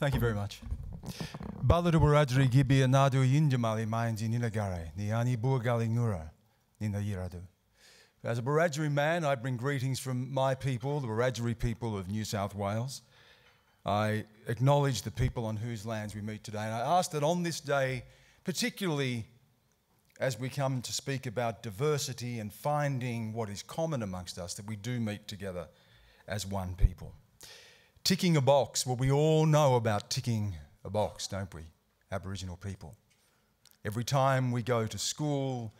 Thank you very much. Baladu Buradri gibi nadu yinjamali mainzi ninagare, niani burgali nura, ninayiradu. As a Wiradjuri man, I bring greetings from my people, the Wiradjuri people of New South Wales. I acknowledge the people on whose lands we meet today, and I ask that on this day, particularly as we come to speak about diversity and finding what is common amongst us, that we do meet together as one people. Ticking a box, well, we all know about ticking a box, don't we? Aboriginal people. Every time we go to school,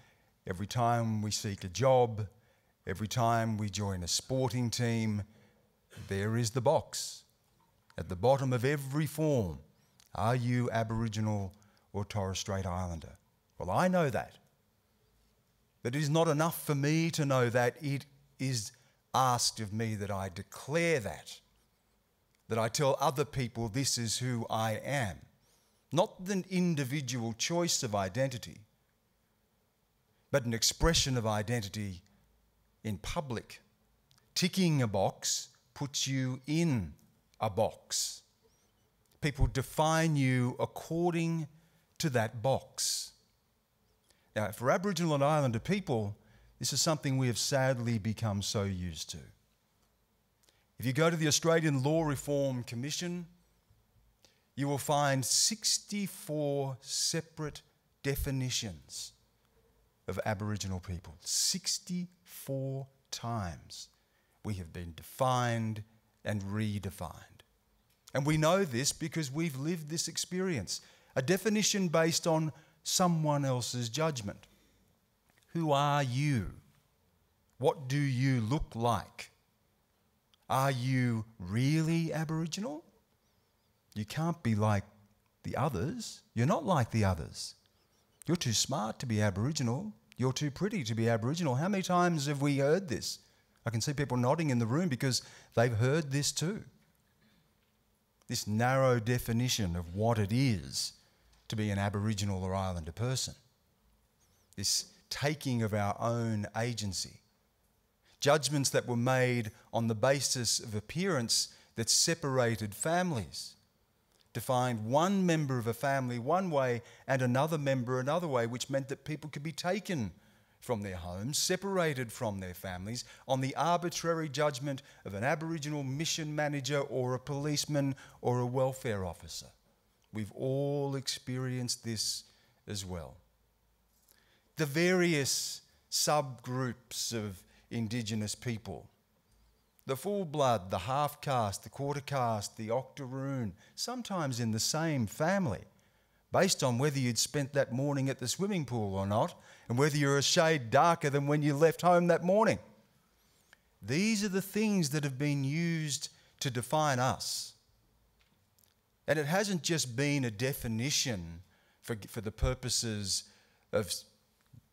every time we seek a job, every time we join a sporting team, there is the box. At the bottom of every form, are you Aboriginal or Torres Strait Islander? Well, I know that. But it is not enough for me to know that. It is asked of me that I declare that, that I tell other people this is who I am. Not an individual choice of identity, but an expression of identity in public. Ticking a box puts you in a box. People define you according to that box. Now, for Aboriginal and Islander people, this is something we have sadly become so used to. If you go to the Australian Law Reform Commission, you will find 64 separate definitions of Aboriginal people. 64 times we have been defined and redefined. And we know this because we've lived this experience. A definition based on someone else's judgment. Who are you? What do you look like? Are you really Aboriginal? You can't be like the others. You're not like the others. You're too smart to be Aboriginal. You're too pretty to be Aboriginal. How many times have we heard this? I can see people nodding in the room because they've heard this too. This narrow definition of what it is to be an Aboriginal or Islander person. This taking of our own agency. Judgments that were made on the basis of appearance that separated families. Defined one member of a family one way and another member another way, which meant that people could be taken from their homes, separated from their families, on the arbitrary judgment of an Aboriginal mission manager or a policeman or a welfare officer. We've all experienced this as well. The various subgroups of Indigenous people the full blood, the half caste, the quarter caste, the octoroon, sometimes in the same family, based on whether you'd spent that morning at the swimming pool or not, and whether you're a shade darker than when you left home that morning. These are the things that have been used to define us. And it hasn't just been a definition for, for the purposes of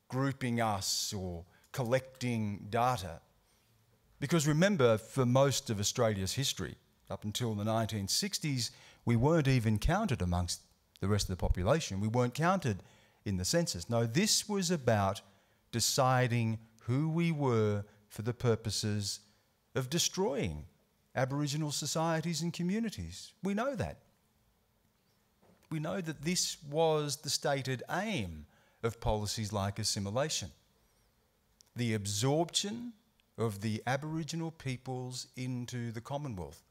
grouping us or collecting data. Because remember, for most of Australia's history, up until the 1960s, we weren't even counted amongst the rest of the population. We weren't counted in the census. No, this was about deciding who we were for the purposes of destroying Aboriginal societies and communities. We know that we know that this was the stated aim of policies like assimilation the absorption of the Aboriginal peoples into the Commonwealth.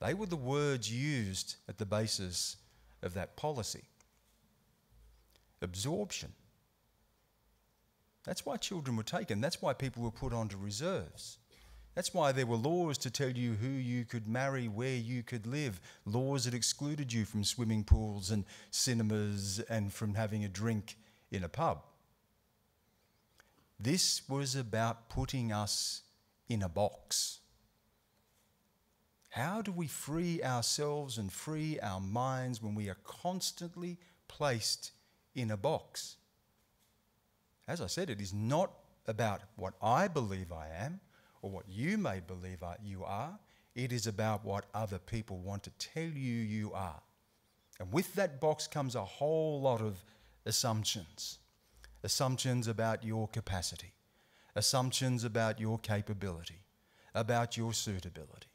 They were the words used at the basis of that policy. Absorption. That's why children were taken. That's why people were put onto reserves. That's why there were laws to tell you who you could marry, where you could live, laws that excluded you from swimming pools and cinemas and from having a drink in a pub. This was about putting us in a box. How do we free ourselves and free our minds when we are constantly placed in a box? As I said, it is not about what I believe I am or what you may believe you are. It is about what other people want to tell you you are. And with that box comes a whole lot of assumptions assumptions about your capacity, assumptions about your capability, about your suitability,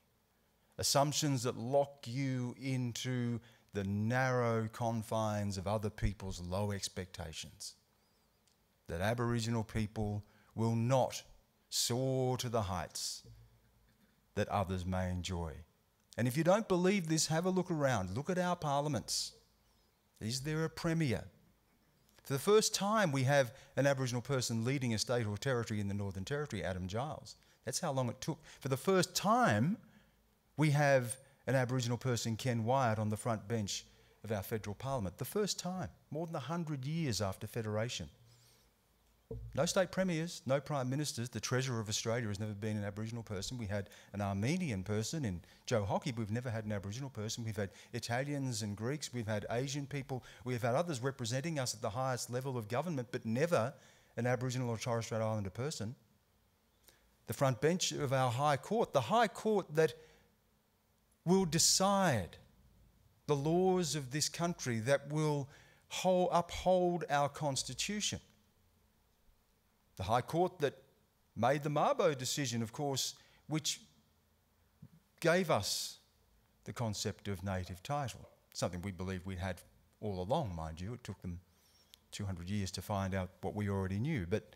assumptions that lock you into the narrow confines of other people's low expectations. That Aboriginal people will not soar to the heights that others may enjoy. And if you don't believe this, have a look around. Look at our parliaments. Is there a premier? For the first time, we have an Aboriginal person leading a state or territory in the Northern Territory, Adam Giles. That's how long it took. For the first time, we have an Aboriginal person, Ken Wyatt, on the front bench of our federal parliament. The first time, more than 100 years after Federation. No state premiers, no prime ministers. The Treasurer of Australia has never been an Aboriginal person. We had an Armenian person in Joe Hockey, we've never had an Aboriginal person. We've had Italians and Greeks, we've had Asian people, we've had others representing us at the highest level of government, but never an Aboriginal or Torres Strait Islander person. The front bench of our High Court, the High Court that will decide the laws of this country, that will hold, uphold our Constitution the High Court that made the Mabo decision, of course, which gave us the concept of native title, something we believe we had all along, mind you. It took them 200 years to find out what we already knew. But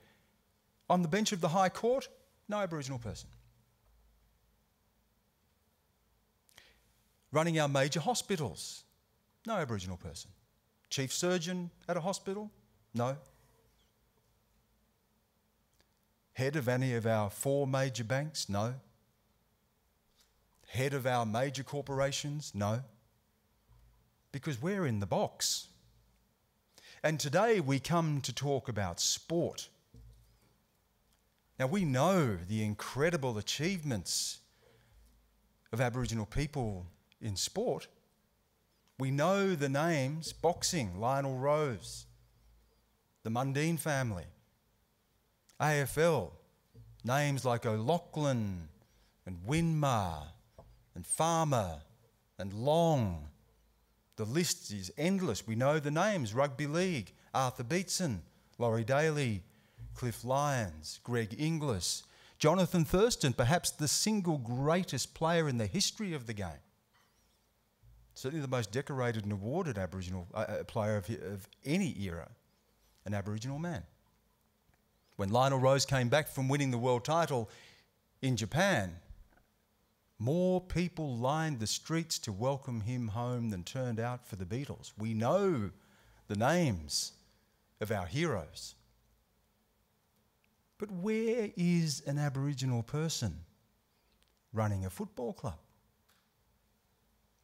on the bench of the High Court, no Aboriginal person. Running our major hospitals, no Aboriginal person. Chief surgeon at a hospital, no Head of any of our four major banks? No. Head of our major corporations? No. Because we're in the box. And today we come to talk about sport. Now we know the incredible achievements of Aboriginal people in sport. We know the names boxing, Lionel Rose, the Mundine family, AFL, names like O'Loughlin and Winmar and Farmer and Long. The list is endless. We know the names Rugby League, Arthur Beetson, Laurie Daley, Cliff Lyons, Greg Inglis, Jonathan Thurston, perhaps the single greatest player in the history of the game. Certainly the most decorated and awarded Aboriginal uh, uh player of, of any era, an Aboriginal man. When Lionel Rose came back from winning the world title in Japan, more people lined the streets to welcome him home than turned out for the Beatles. We know the names of our heroes. But where is an Aboriginal person running a football club?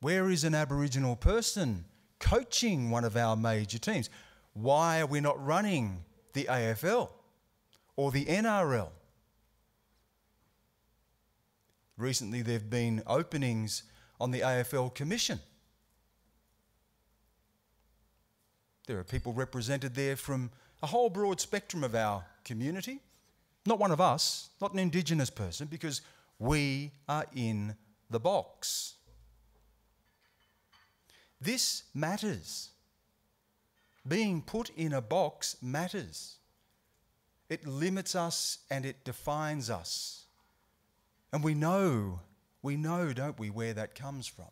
Where is an Aboriginal person coaching one of our major teams? Why are we not running the AFL? Or the NRL. Recently, there have been openings on the AFL Commission. There are people represented there from a whole broad spectrum of our community. Not one of us, not an Indigenous person, because we are in the box. This matters. Being put in a box matters. It limits us and it defines us. And we know, we know, don't we, where that comes from.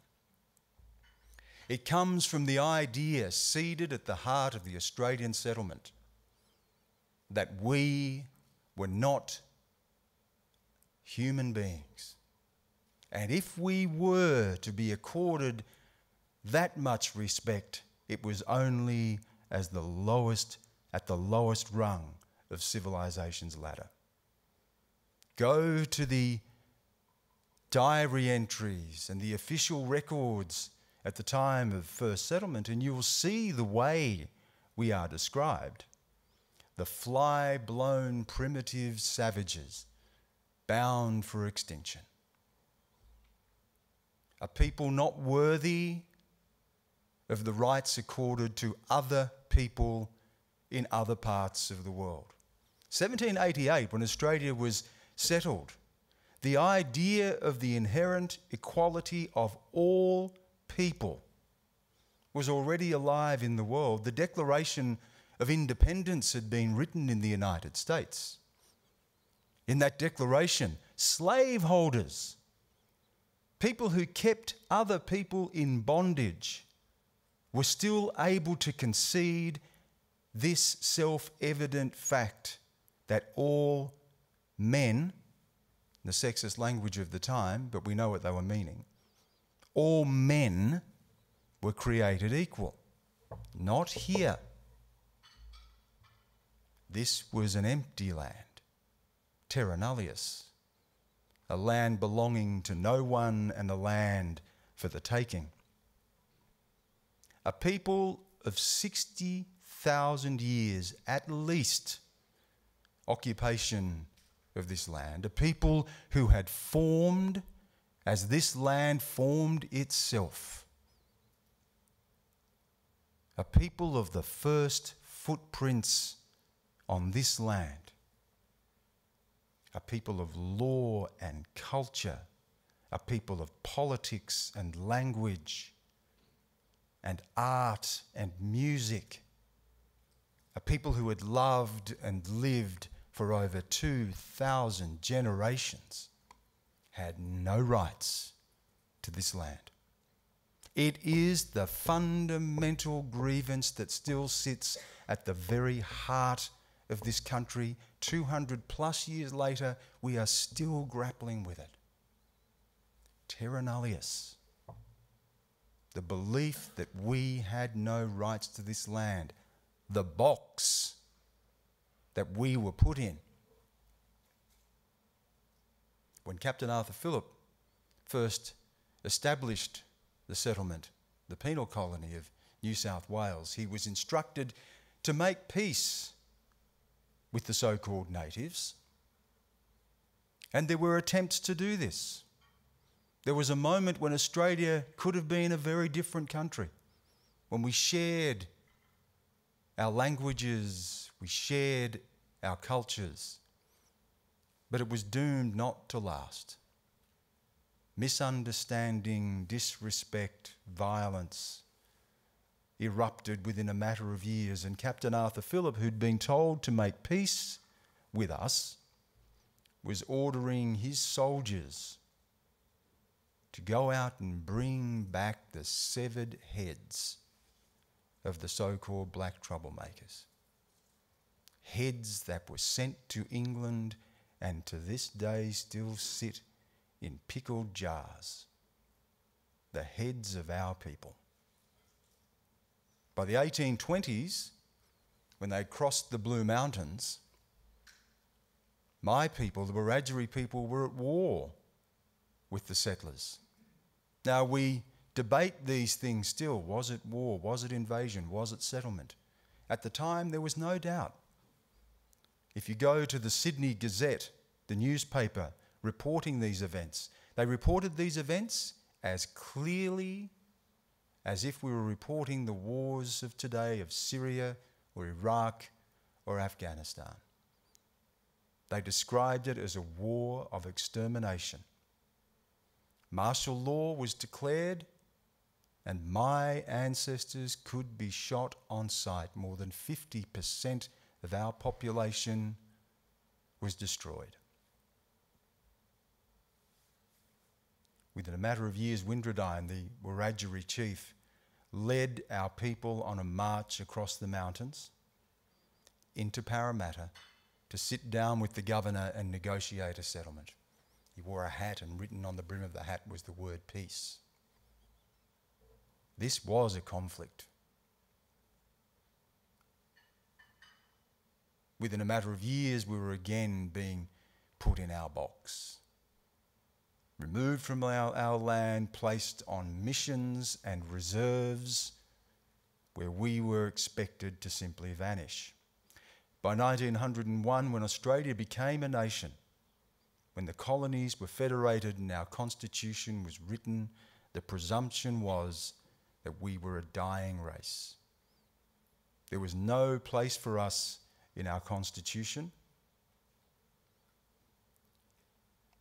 It comes from the idea seeded at the heart of the Australian settlement that we were not human beings. And if we were to be accorded that much respect, it was only as the lowest, at the lowest rung of civilization's ladder. Go to the diary entries and the official records at the time of first settlement, and you will see the way we are described. The fly blown primitive savages bound for extinction. A people not worthy of the rights accorded to other people in other parts of the world. 1788, when Australia was settled, the idea of the inherent equality of all people was already alive in the world. The Declaration of Independence had been written in the United States. In that declaration, slaveholders people who kept other people in bondage, were still able to concede this self evident fact that all men, the sexist language of the time, but we know what they were meaning, all men were created equal. Not here. This was an empty land, terra nullius, a land belonging to no one and a land for the taking. A people of 60,000 years at least occupation of this land, a people who had formed as this land formed itself. A people of the first footprints on this land. A people of law and culture. A people of politics and language and art and music. A people who had loved and lived for over 2,000 generations had no rights to this land. It is the fundamental grievance that still sits at the very heart of this country. 200 plus years later, we are still grappling with it. Terra nullius. The belief that we had no rights to this land. The box that we were put in. When Captain Arthur Phillip first established the settlement, the penal colony of New South Wales, he was instructed to make peace with the so called natives. And there were attempts to do this. There was a moment when Australia could have been a very different country, when we shared our languages, we shared our cultures, but it was doomed not to last. Misunderstanding, disrespect, violence erupted within a matter of years, and Captain Arthur Phillip, who'd been told to make peace with us, was ordering his soldiers to go out and bring back the severed heads of the so called black troublemakers. Heads that were sent to England and to this day still sit in pickled jars. The heads of our people. By the 1820s, when they crossed the Blue Mountains, my people, the Wiradjuri people, were at war with the settlers. Now, we debate these things still. Was it war? Was it invasion? Was it settlement? At the time, there was no doubt. If you go to the Sydney Gazette, the newspaper reporting these events, they reported these events as clearly as if we were reporting the wars of today of Syria or Iraq or Afghanistan. They described it as a war of extermination. Martial law was declared, and my ancestors could be shot on sight. More than 50% of our population was destroyed. Within a matter of years, Windradyne, the Wiradjuri chief, led our people on a march across the mountains into Parramatta to sit down with the governor and negotiate a settlement. He wore a hat, and written on the brim of the hat was the word peace. This was a conflict. Within a matter of years, we were again being put in our box. Removed from our, our land, placed on missions and reserves where we were expected to simply vanish. By 1901, when Australia became a nation, when the colonies were federated and our constitution was written, the presumption was that we were a dying race. There was no place for us in our constitution.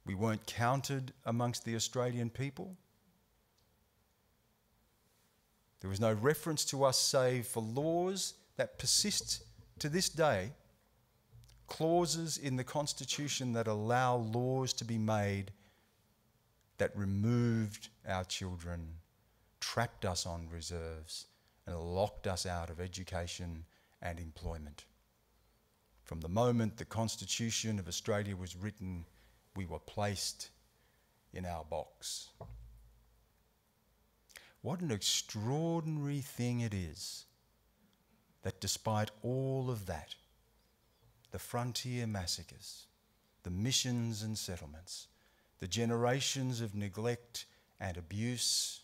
We weren't counted amongst the Australian people. There was no reference to us save for laws that persist to this day clauses in the Constitution that allow laws to be made that removed our children, trapped us on reserves, and locked us out of education and employment. From the moment the Constitution of Australia was written, we were placed in our box. What an extraordinary thing it is that despite all of that, the frontier massacres, the missions and settlements, the generations of neglect and abuse,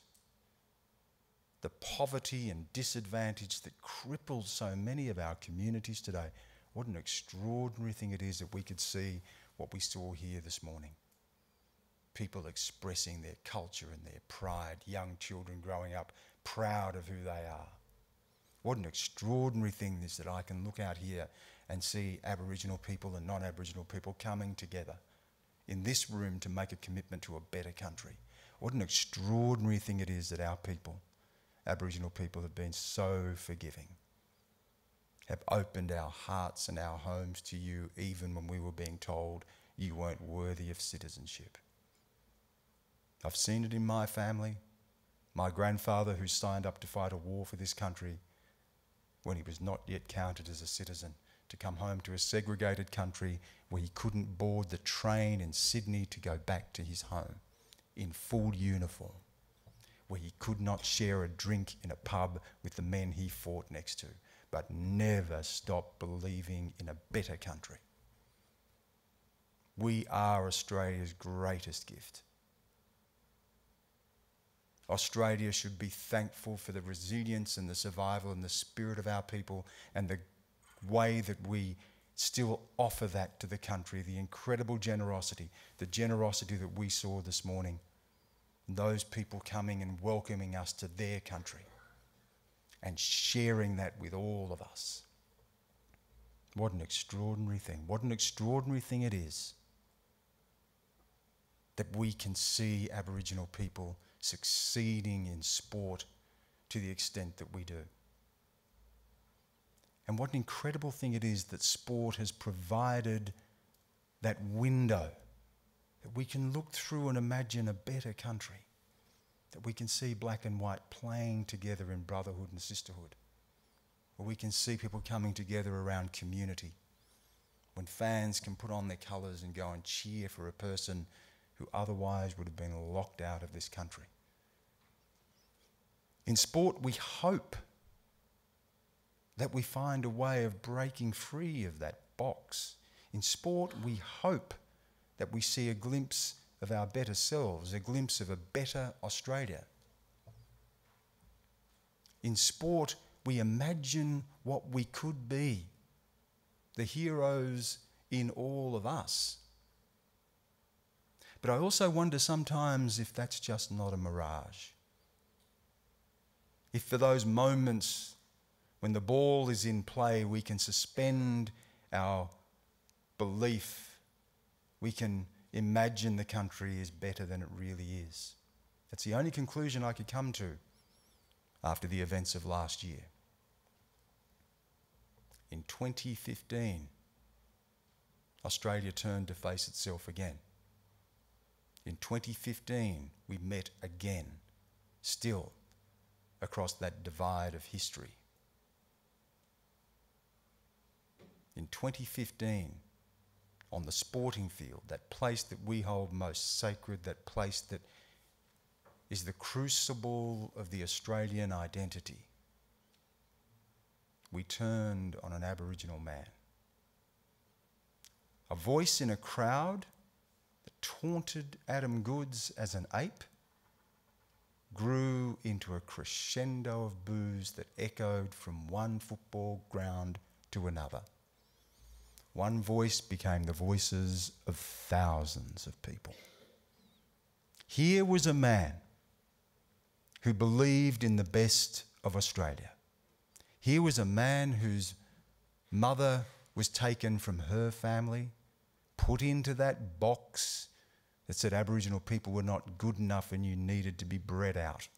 the poverty and disadvantage that cripples so many of our communities today. What an extraordinary thing it is that we could see what we saw here this morning. People expressing their culture and their pride, young children growing up proud of who they are. What an extraordinary thing this that I can look out here and see Aboriginal people and non Aboriginal people coming together in this room to make a commitment to a better country. What an extraordinary thing it is that our people, Aboriginal people, have been so forgiving, have opened our hearts and our homes to you even when we were being told you weren't worthy of citizenship. I've seen it in my family. My grandfather, who signed up to fight a war for this country when he was not yet counted as a citizen, to come home to a segregated country where he couldn't board the train in Sydney to go back to his home in full uniform, where he could not share a drink in a pub with the men he fought next to, but never stop believing in a better country. We are Australia's greatest gift. Australia should be thankful for the resilience and the survival and the spirit of our people and the way that we still offer that to the country, the incredible generosity, the generosity that we saw this morning, those people coming and welcoming us to their country and sharing that with all of us. What an extraordinary thing. What an extraordinary thing it is that we can see Aboriginal people succeeding in sport to the extent that we do. And what an incredible thing it is that sport has provided that window that we can look through and imagine a better country, that we can see black and white playing together in brotherhood and sisterhood, where we can see people coming together around community, when fans can put on their colours and go and cheer for a person who otherwise would have been locked out of this country. In sport, we hope that we find a way of breaking free of that box. In sport, we hope that we see a glimpse of our better selves, a glimpse of a better Australia. In sport, we imagine what we could be, the heroes in all of us. But I also wonder sometimes if that's just not a mirage. If for those moments when the ball is in play, we can suspend our belief. We can imagine the country is better than it really is. That's the only conclusion I could come to after the events of last year. In 2015, Australia turned to face itself again. In 2015, we met again, still across that divide of history. in 2015 on the sporting field, that place that we hold most sacred, that place that is the crucible of the Australian identity, we turned on an Aboriginal man. A voice in a crowd that taunted Adam Goodes as an ape grew into a crescendo of boos that echoed from one football ground to another. One voice became the voices of thousands of people. Here was a man who believed in the best of Australia. Here was a man whose mother was taken from her family, put into that box that said Aboriginal people were not good enough and you needed to be bred out.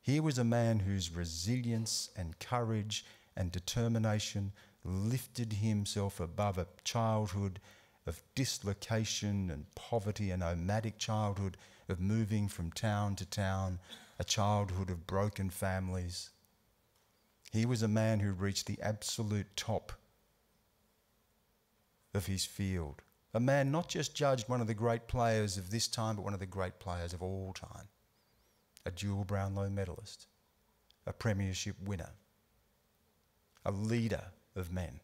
Here was a man whose resilience and courage and determination lifted himself above a childhood of dislocation and poverty, a nomadic childhood of moving from town to town, a childhood of broken families. He was a man who reached the absolute top of his field. A man not just judged one of the great players of this time, but one of the great players of all time. A dual Brownlow medalist, a premiership winner, a leader of men.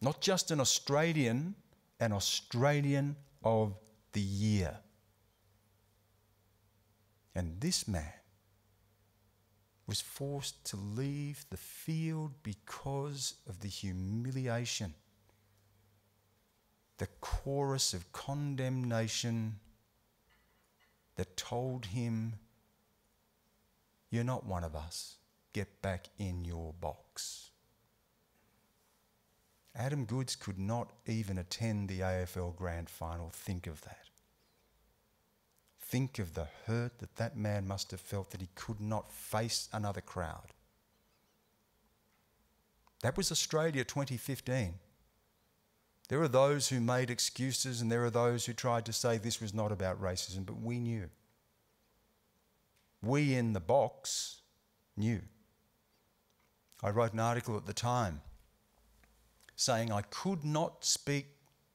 Not just an Australian, an Australian of the year. And this man was forced to leave the field because of the humiliation, the chorus of condemnation that told him, You're not one of us. Get back in your box. Adam Goodes could not even attend the AFL Grand Final. Think of that. Think of the hurt that that man must have felt that he could not face another crowd. That was Australia 2015. There are those who made excuses and there are those who tried to say this was not about racism, but we knew. We in the box knew. I wrote an article at the time saying I could not speak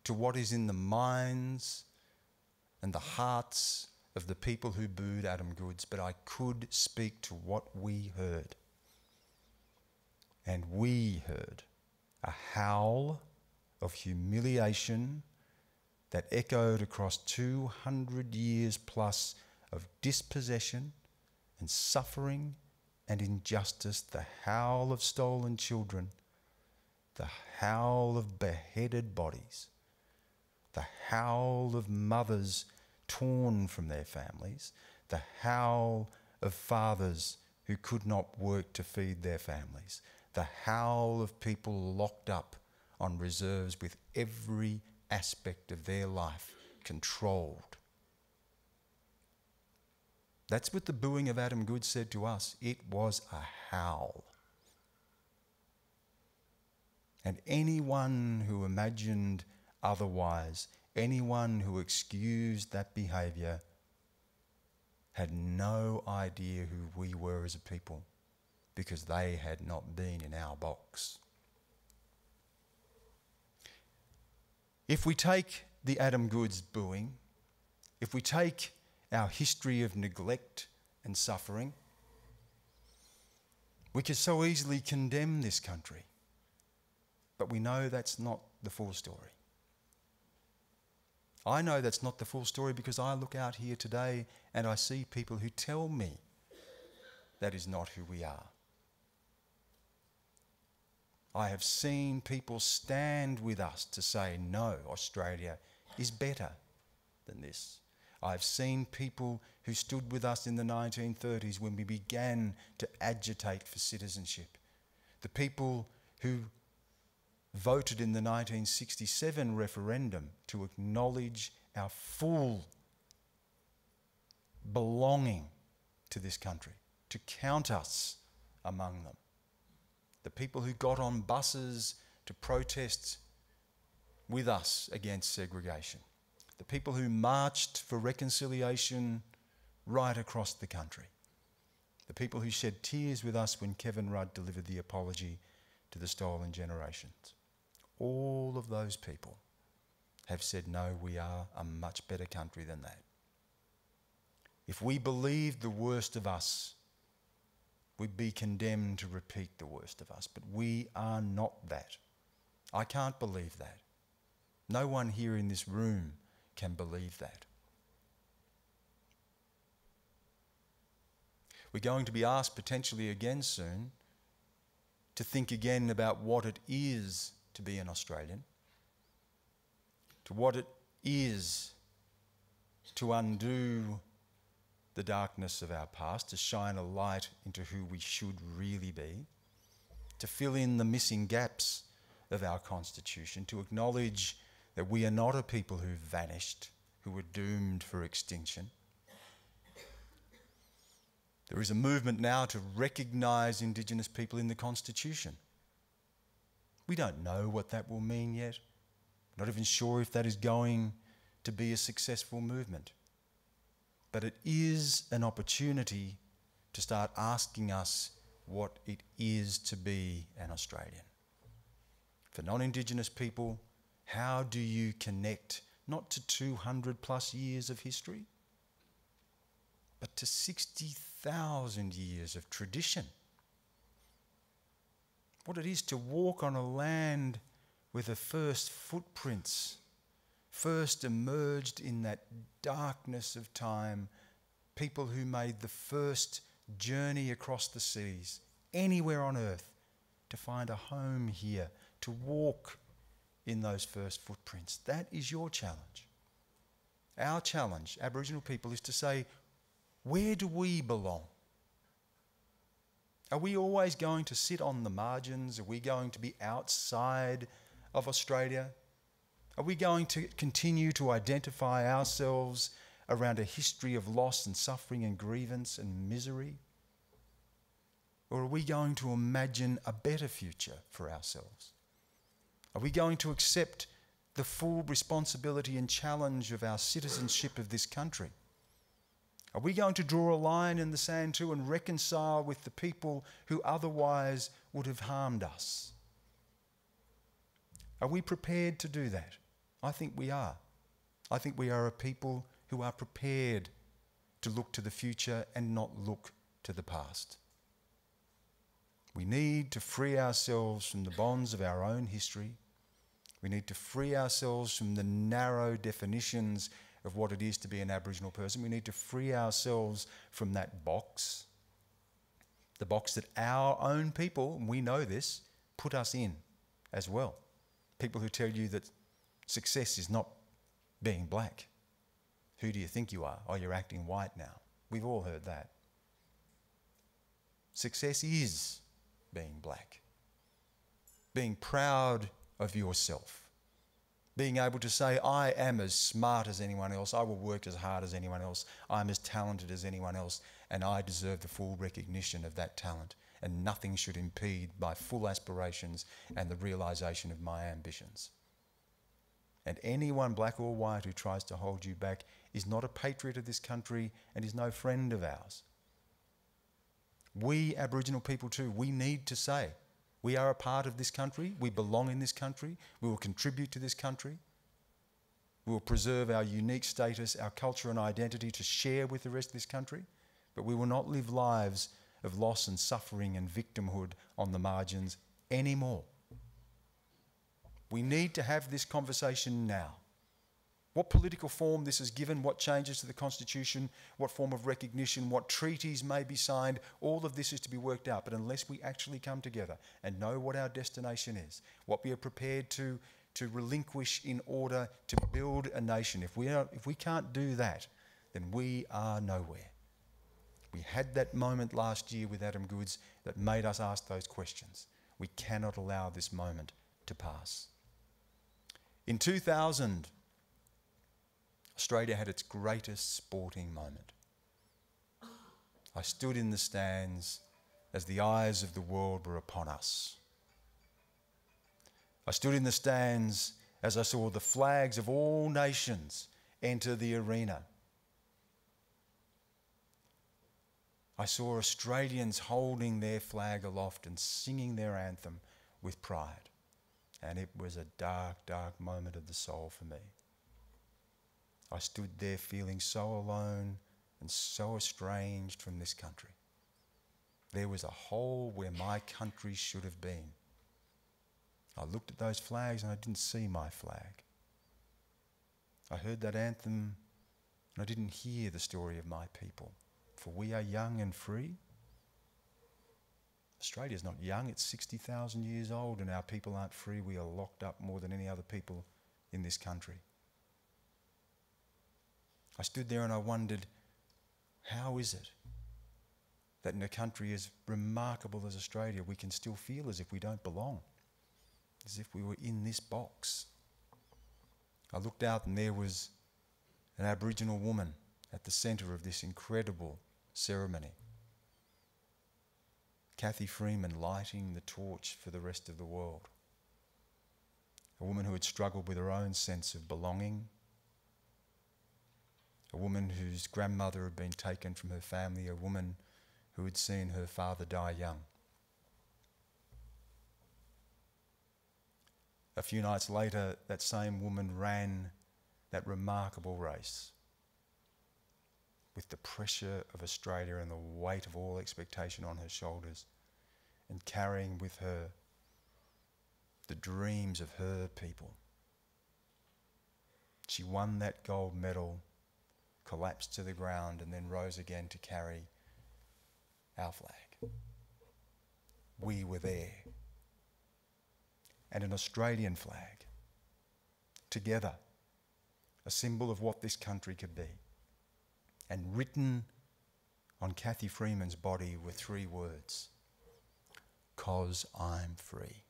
to what is in the minds and the hearts of the people who booed Adam Goodes, but I could speak to what we heard. And we heard a howl of humiliation that echoed across 200 years plus of dispossession and suffering and injustice, the howl of stolen children the howl of beheaded bodies, the howl of mothers torn from their families, the howl of fathers who could not work to feed their families, the howl of people locked up on reserves with every aspect of their life controlled. That's what the booing of Adam Goodes said to us. It was a howl. And anyone who imagined otherwise, anyone who excused that behavior, had no idea who we were as a people because they had not been in our box. If we take the Adam Goodes booing, if we take our history of neglect and suffering, we could so easily condemn this country. But we know that's not the full story. I know that's not the full story because I look out here today and I see people who tell me that is not who we are. I have seen people stand with us to say, no, Australia is better than this. I've seen people who stood with us in the 1930s when we began to agitate for citizenship. The people who voted in the 1967 referendum to acknowledge our full belonging to this country, to count us among them. The people who got on buses to protest with us against segregation. The people who marched for reconciliation right across the country. The people who shed tears with us when Kevin Rudd delivered the apology to the stolen generations. All of those people have said, no, we are a much better country than that. If we believed the worst of us, we'd be condemned to repeat the worst of us. But we are not that. I can't believe that. No one here in this room can believe that. We're going to be asked potentially again soon to think again about what it is to be an Australian, to what it is to undo the darkness of our past, to shine a light into who we should really be, to fill in the missing gaps of our Constitution, to acknowledge that we are not a people who vanished, who were doomed for extinction. There is a movement now to recognise Indigenous people in the Constitution. We don't know what that will mean yet. Not even sure if that is going to be a successful movement. But it is an opportunity to start asking us what it is to be an Australian. For non Indigenous people, how do you connect not to 200 plus years of history, but to 60,000 years of tradition? What it is to walk on a land where the first footprints first emerged in that darkness of time, people who made the first journey across the seas, anywhere on earth, to find a home here, to walk in those first footprints. That is your challenge. Our challenge, Aboriginal people, is to say, where do we belong? Are we always going to sit on the margins? Are we going to be outside of Australia? Are we going to continue to identify ourselves around a history of loss and suffering and grievance and misery? Or are we going to imagine a better future for ourselves? Are we going to accept the full responsibility and challenge of our citizenship of this country? Are we going to draw a line in the sand too and reconcile with the people who otherwise would have harmed us? Are we prepared to do that? I think we are. I think we are a people who are prepared to look to the future and not look to the past. We need to free ourselves from the bonds of our own history. We need to free ourselves from the narrow definitions of what it is to be an Aboriginal person. We need to free ourselves from that box, the box that our own people, and we know this, put us in as well. People who tell you that Success is not being black. Who do you think you are? Oh, you're acting white now. We've all heard that. Success is being black, being proud of yourself, being able to say, I am as smart as anyone else, I will work as hard as anyone else, I'm as talented as anyone else, and I deserve the full recognition of that talent, and nothing should impede my full aspirations and the realization of my ambitions. And anyone, black or white, who tries to hold you back is not a patriot of this country and is no friend of ours. We, Aboriginal people, too, we need to say, we are a part of this country, we belong in this country, we will contribute to this country, we will preserve our unique status, our culture and identity to share with the rest of this country, but we will not live lives of loss and suffering and victimhood on the margins anymore. We need to have this conversation now. What political form this is given, what changes to the Constitution, what form of recognition, what treaties may be signed, all of this is to be worked out. But unless we actually come together and know what our destination is, what we are prepared to, to relinquish in order to build a nation, if we, are, if we can't do that, then we are nowhere. We had that moment last year with Adam Goodes that made us ask those questions. We cannot allow this moment to pass. In 2000, Australia had its greatest sporting moment. I stood in the stands as the eyes of the world were upon us. I stood in the stands as I saw the flags of all nations enter the arena. I saw Australians holding their flag aloft and singing their anthem with pride. And it was a dark, dark moment of the soul for me. I stood there feeling so alone and so estranged from this country. There was a hole where my country should have been. I looked at those flags and I didn't see my flag. I heard that anthem and I didn't hear the story of my people. For we are young and free Australia is not young, it's 60,000 years old, and our people aren't free. We are locked up more than any other people in this country. I stood there and I wondered, how is it that in a country as remarkable as Australia, we can still feel as if we don't belong, as if we were in this box? I looked out and there was an Aboriginal woman at the centre of this incredible ceremony. Cathy Freeman lighting the torch for the rest of the world. a woman who had struggled with her own sense of belonging, a woman whose grandmother had been taken from her family, a woman who had seen her father die young. A few nights later, that same woman ran that remarkable race with the pressure of Australia and the weight of all expectation on her shoulders, and carrying with her the dreams of her people. She won that gold medal, collapsed to the ground, and then rose again to carry our flag. We were there. And an Australian flag, together, a symbol of what this country could be. And written on Cathy Freeman's body were three words Cause I'm free.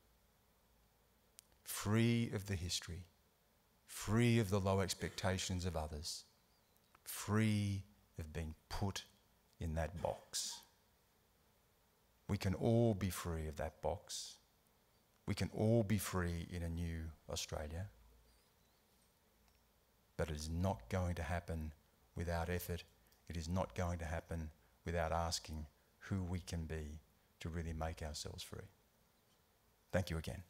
Free of the history, free of the low expectations of others, free of being put in that box. We can all be free of that box. We can all be free in a new Australia. But it is not going to happen without effort. It is not going to happen without asking who we can be to really make ourselves free. Thank you again.